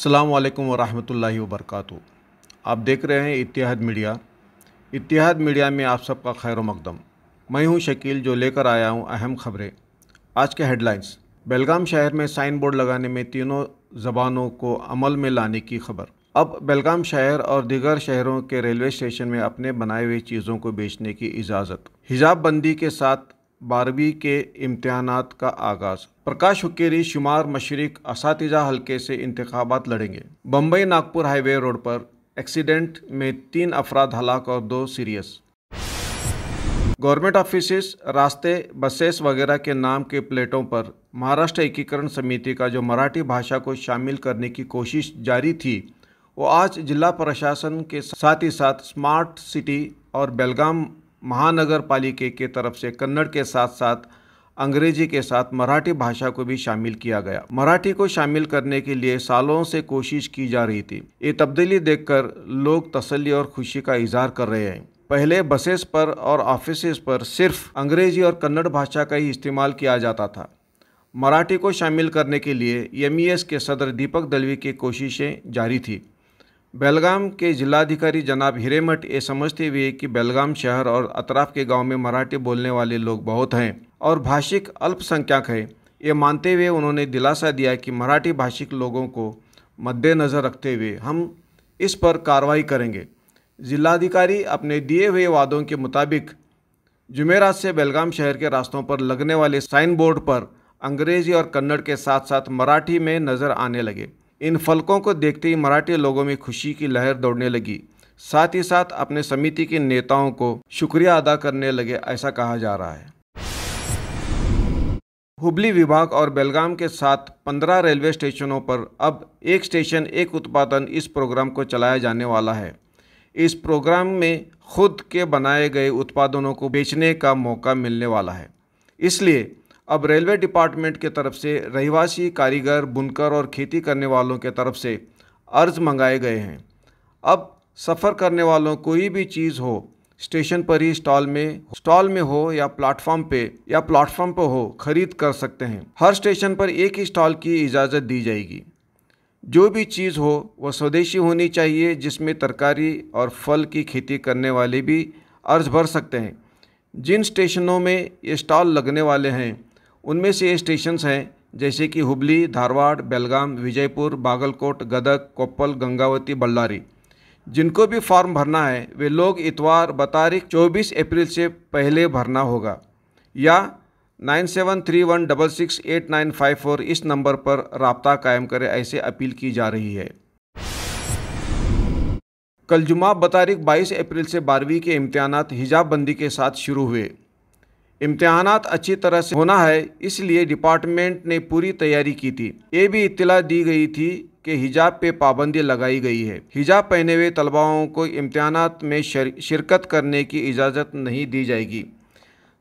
अस्सलाम वालेकुम वरहमतुल्लाहि वबरकातुहू। आप देख रहे हैं इतिहाद मीडिया। इतिहाद मीडिया में आप सबका खैर मकदम। मैं हूँ शकील, जो लेकर आया हूँ अहम खबरें। आज के हेडलाइंस। बेलगाम शहर में साइन बोर्ड लगाने में तीनों ज़बानों को अमल में लाने की खबर। अब बेलगाम शहर और दीगर शहरों के रेलवे स्टेशन में अपने बनाए हुए चीज़ों को बेचने की इजाज़त। हिजाब बंदी के साथ बारहवीं के इम्तहान का आगाज़। प्रकाश हुक्केरी शुमार मशरक इस हल्के से इंतबात लड़ेंगे। बम्बई नागपुर हाईवे रोड पर एक्सीडेंट में तीन अफराद हलाक और दो सीरियस। गवर्नमेंट ऑफ़िस रास्ते, बसेस वगैरह के नाम के प्लेटों पर महाराष्ट्र एकीकरण समिति का जो मराठी भाषा को शामिल करने की कोशिश जारी थी, वो आज जिला प्रशासन के साथ ही साथ स्मार्ट सिटी और बेलगाम महानगर पालिके के तरफ़ से कन्नड़ के साथ साथ अंग्रेज़ी के साथ मराठी भाषा को भी शामिल किया गया। मराठी को शामिल करने के लिए सालों से कोशिश की जा रही थी। ये तब्दीली देखकर लोग तसल्ली और खुशी का इजहार कर रहे हैं। पहले बसेस पर और ऑफ़िस पर सिर्फ़ अंग्रेज़ी और कन्नड़ भाषा का ही इस्तेमाल किया जाता था। मराठी को शामिल करने के लिए एम के सदर दीपक दलवी की कोशिशें जारी थी। बेलगाम के जिलाधिकारी जनाब हिरेमठ ये समझते हुए कि बेलगाम शहर और अतराफ़ के गाँव में मराठी बोलने वाले लोग बहुत हैं और भाषिक अल्पसंख्यक है। ये मानते हुए उन्होंने दिलासा दिया कि मराठी भाषिक लोगों को मद्देनज़र रखते हुए हम इस पर कार्रवाई करेंगे। जिलाधिकारी अपने दिए हुए वादों के मुताबिक जुमेरात से बेलगाम शहर के रास्तों पर लगने वाले साइन बोर्ड पर अंग्रेज़ी और कन्नड़ के साथ साथ मराठी में नज़र आने लगे। इन फलकों को देखते ही मराठी लोगों में खुशी की लहर दौड़ने लगी। साथ ही साथ अपने समिति के नेताओं को शुक्रिया अदा करने लगे, ऐसा कहा जा रहा है। हुबली विभाग और बेलगाम के साथ पंद्रह रेलवे स्टेशनों पर अब एक स्टेशन, एक उत्पादन इस प्रोग्राम को चलाया जाने वाला है। इस प्रोग्राम में खुद के बनाए गए उत्पादनों को बेचने का मौका मिलने वाला है। इसलिए अब रेलवे डिपार्टमेंट के तरफ़ से रहवासी कारीगर, बुनकर और खेती करने वालों के तरफ़ से अर्ज़ मंगाए गए हैं। अब सफ़र करने वालों कोई भी चीज़ हो, स्टेशन पर ही स्टॉल में स्टॉल में हो या प्लेटफॉर्म पे, या प्लेटफॉर्म पर हो, खरीद कर सकते हैं। हर स्टेशन पर एक ही स्टॉल की इजाज़त दी जाएगी। जो भी चीज़ हो, वह स्वदेशी होनी चाहिए, जिसमें तरकारी और फल की खेती करने वाले भी अर्ज़ भर सकते हैं। जिन स्टेशनों में ये स्टॉल लगने वाले हैं उनमें से ये स्टेशंस हैं, जैसे कि हुबली, धारवाड़, बेलगाम, विजयपुर, बागलकोट गदक कोप्पल, गंगावती, बल्लारी। जिनको भी फॉर्म भरना है, वे लोग इतवार, बतारीख 24 अप्रैल से पहले भरना होगा। या nine seven three one double six eight nine five four इस नंबर पर रबता कायम करें, ऐसे अपील की जा रही है। कल जुमा बतारीख 22 अप्रैल से बारहवीं के इम्तहान हिजाब बंदी के साथ शुरू हुए। इम्तहानात अच्छी तरह से होना है, इसलिए डिपार्टमेंट ने पूरी तैयारी की थी। ये भी इतला दी गई थी कि हिजाब पे पाबंदी लगाई गई है। हिजाब पहने हुए तलबाओं को इम्तहानात में शिरकत करने की इजाज़त नहीं दी जाएगी।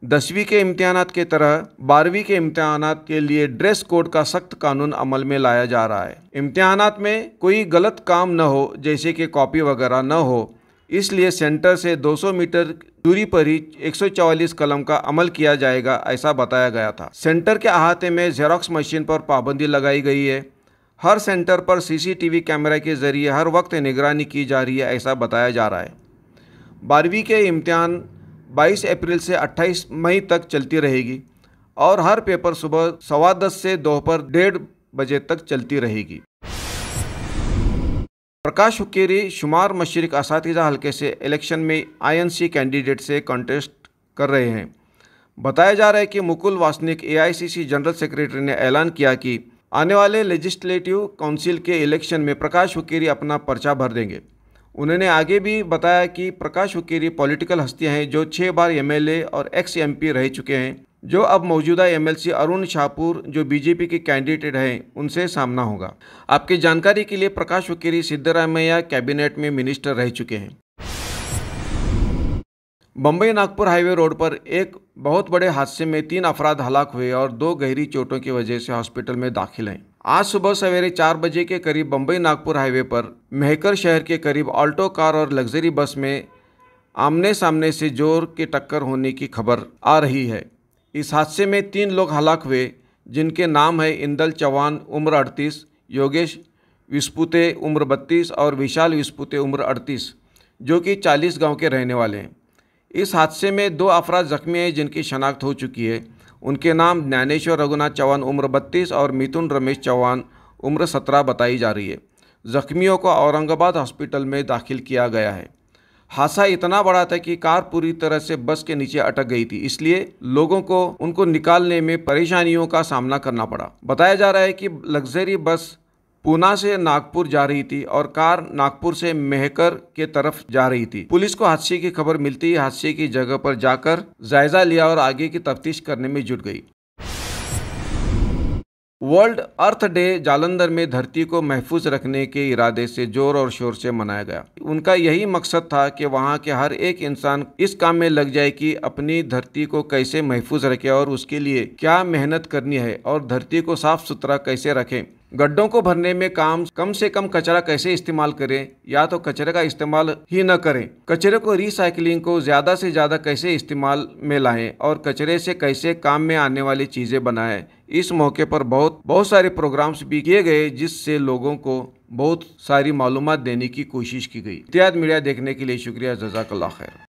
दसवीं के इम्तहानात के तरह, बारहवीं के इम्तहानात के लिए ड्रेस कोड का सख्त कानून अमल में लाया जा रहा है। इम्तहानात में कोई गलत काम न हो, जैसे कि कॉपी वगैरह न हो इसलिए सेंटर से 200 मीटर दूरी पर ही 144 कलम का अमल किया जाएगा, ऐसा बताया गया था। सेंटर के अहाते में जेरोक्स मशीन पर पाबंदी लगाई गई है। हर सेंटर पर सीसीटीवी कैमरा के ज़रिए हर वक्त निगरानी की जा रही है, ऐसा बताया जा रहा है। बारहवीं के इम्तहान 22 अप्रैल से 28 मई तक चलती रहेगी और हर पेपर सुबह सवा दस से दोपहर डेढ़ बजे तक चलती रहेगी। प्रकाश हुक्केरी, शुमार मशरक इस हल्के से इलेक्शन में आईएनसी कैंडिडेट से कॉन्टेस्ट कर रहे हैं। बताया जा रहा है कि Mukul Wasnik AICC general secretary ने ऐलान किया कि आने वाले लेजिस्लेटिव काउंसिल के इलेक्शन में प्रकाश हुक्केरी अपना पर्चा भर देंगे। उन्होंने आगे भी बताया कि प्रकाश हुक्केरी पॉलिटिकल हस्तियाँ हैं जो छः बार एमएलए और एक्स एमपी रह चुके हैं। जो अब मौजूदा एमएलसी अरुण शाहपुर, जो बीजेपी के कैंडिडेट हैं, उनसे सामना होगा। आपकी जानकारी के लिए प्रकाश वकीरी सिद्धरामैया कैबिनेट में मिनिस्टर रह चुके हैं। बम्बई नागपुर हाईवे रोड पर एक बहुत बड़े हादसे में तीन अफराद हलाक हुए और दो गहरी चोटों की वजह से हॉस्पिटल में दाखिल हैं। आज सुबह सवेरे चार बजे के करीब बम्बई नागपुर हाईवे पर मेहकर शहर के करीब ऑल्टो कार और लग्जरी बस में आमने सामने से ज़ोर के टक्कर होने की खबर आ रही है। इस हादसे में तीन लोग हलाक हुए, जिनके नाम है इंदल चौहान, उम्र अड़तीस, योगेश विस्पुते, उम्र 32 और विशाल विस्पुते, उम्र 38 जो कि 40 गाँव के रहने वाले हैं। इस हादसे में दो अफराद जख्मी हैं, जिनकी शनाख्त हो चुकी है। उनके नाम ज्ञानेश्वर रघुनाथ चौहान, उम्र 32 और मिथुन रमेश चौहान, उम्र 17 बताई जा रही है। जख्मियों को औरंगाबाद हॉस्पिटल में दाखिल किया गया है। हादसा इतना बड़ा था कि कार पूरी तरह से बस के नीचे अटक गई थी। इसलिए लोगों को उनको निकालने में परेशानियों का सामना करना पड़ा। बताया जा रहा है कि लग्जरी बस पूना से नागपुर जा रही थी और कार नागपुर से मेहकर के तरफ़ जा रही थी। पुलिस को हादसे की खबर मिलती ही हादसे की जगह पर जाकर जायजा लिया और आगे की तफ्तीश करने में जुट गई। वर्ल्ड अर्थ डे जालंधर में धरती को महफूज रखने के इरादे से ज़ोर और शोर से मनाया गया। उनका यही मकसद था कि वहाँ के हर एक इंसान इस काम में लग जाए कि अपनी धरती को कैसे महफूज रखे और उसके लिए क्या मेहनत करनी है और धरती को साफ़ सुथरा कैसे रखें। गड्ढों को भरने में काम कम से कम कचरा कैसे इस्तेमाल करें? या तो कचरे का इस्तेमाल ही न करें। कचरे को रिसाइकलिंग को ज़्यादा से ज़्यादा कैसे इस्तेमाल में लाएँ? और कचरे से कैसे काम में आने वाली चीज़ें बनाएँ? इस मौके पर बहुत बहुत सारे प्रोग्राम्स भी किए गए, जिससे लोगों को बहुत सारी मालूम देने की कोशिश की गई। इतिहाद मीडिया देखने के लिए शुक्रिया। जजाकल्ला खैर।